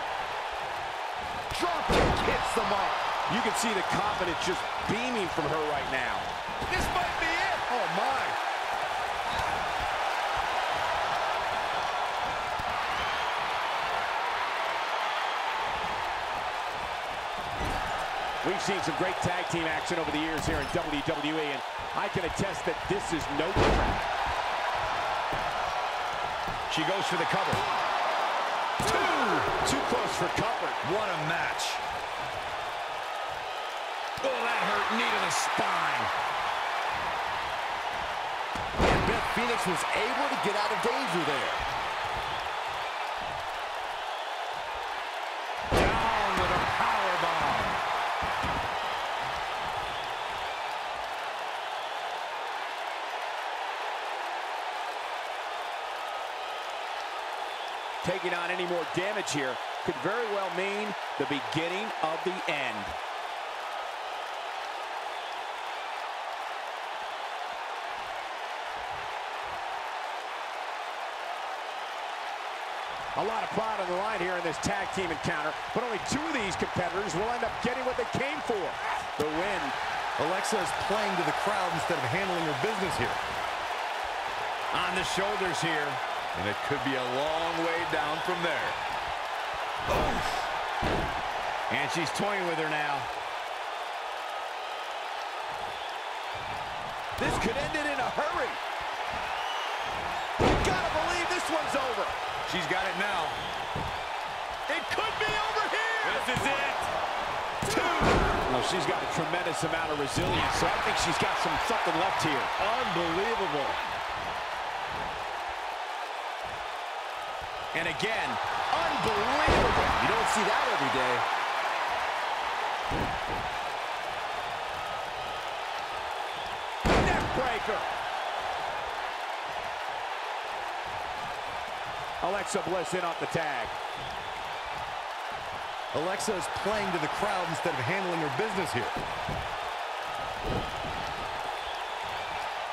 Drop kick hits the mark. You can see the confidence just beaming from her right now. This might be it. Oh, my. We've seen some great tag team action over the years here in WWE, and I can attest that this is no different. She goes for the cover. Two! Too close for comfort. What a match. Hurt. Knee to the spine. And Beth Phoenix was able to get out of danger there. Down with a power. Taking on any more damage here could very well mean the beginning of the end. A lot of pride on the line here in this tag team encounter, but only two of these competitors will end up getting what they came for, the win. Alexa is playing to the crowd instead of handling her business here. On the shoulders here. And it could be a long way down from there. And she's toying with her now. This could end it in a hurry. You gotta believe this one's over. She's got it now. It could be over here. This is it. Two. Well, she's got a tremendous amount of resilience, so I think she's got some something left here. Unbelievable. And again, unbelievable. You don't see that every day. Neck Alexa Bliss in off the tag. Alexa is playing to the crowd instead of handling her business here.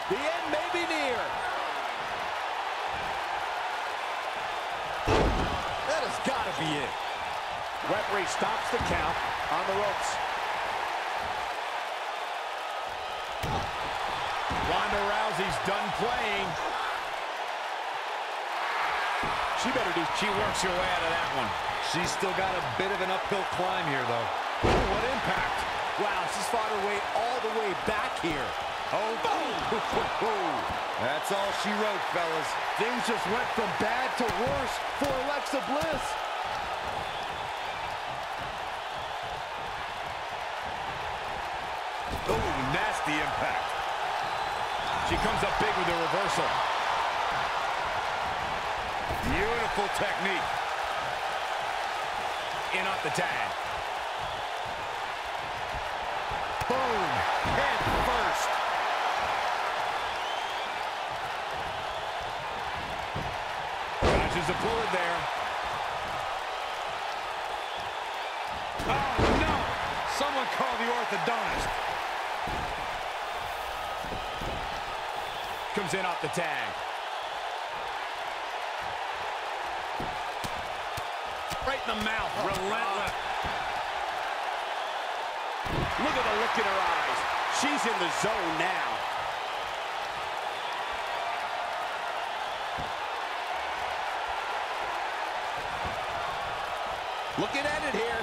The end may be near. That has got to be it. Referee stops the count on the ropes. Ronda Rousey's done playing. She better do. She works her way out of that one. She's still got a bit of an uphill climb here, though. Oh, what impact. Wow, she's fought her way all the way back here. Oh, boom! That's all she wrote, fellas. Things just went from bad to worse for Alexa Bliss. Oh, nasty impact. She comes up big with the reversal. Beautiful technique. In off the tag. Boom! Head first. Dodges a bullet there. Oh, no! Someone call the orthodontist. Comes in off the tag. Right in the mouth. Oh, relentless. Look at the look in her eyes. She's in the zone now. Looking at it here.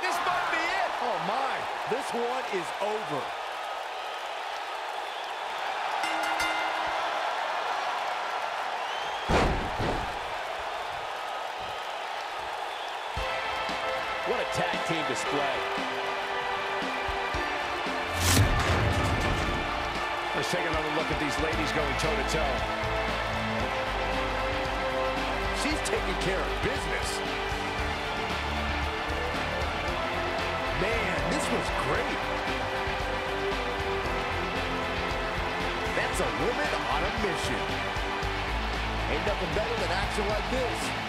This might be it. Oh, my. This one is over. Ain't nothing better than action like this.